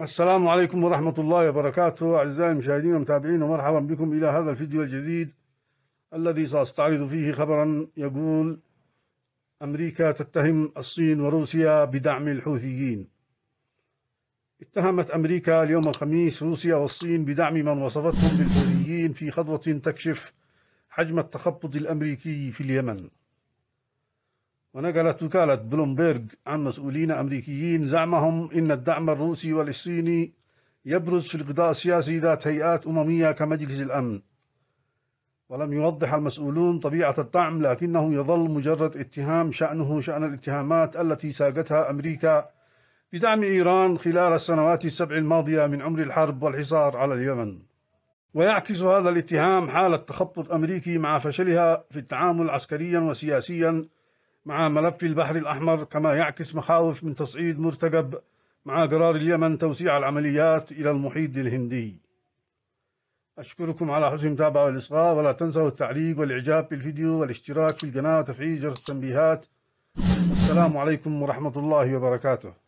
السلام عليكم ورحمة الله وبركاته. أعزائي المشاهدين والمتابعين ومرحبا بكم إلى هذا الفيديو الجديد الذي سأستعرض فيه خبرا يقول أمريكا تتهم الصين وروسيا بدعم الحوثيين. اتهمت أمريكا اليوم الخميس روسيا والصين بدعم من وصفتهم بالحوثيين في خطوة تكشف حجم التخبط الأمريكي في اليمن. ونقلت وكالة بلومبيرغ عن مسؤولين أمريكيين زعمهم إن الدعم الروسي والصيني يبرز في القضاء السياسي ذات هيئات أممية كمجلس الأمن. ولم يوضح المسؤولون طبيعة الدعم لكنه يظل مجرد اتهام شأنه شأن الاتهامات التي ساقتها أمريكا بدعم إيران خلال السنوات السبع الماضية من عمر الحرب والحصار على اليمن. ويعكس هذا الاتهام حالة تخبط أمريكي مع فشلها في التعامل عسكريا وسياسيا مع ملف البحر الأحمر كما يعكس مخاوف من تصعيد مرتقب مع قرار اليمن توسيع العمليات إلى المحيط الهندي. أشكركم على حسن المتابعة والإصغاء ولا تنسوا التعليق والإعجاب بالفيديو والاشتراك في القناة وتفعيل جرس التنبيهات. السلام عليكم ورحمة الله وبركاته.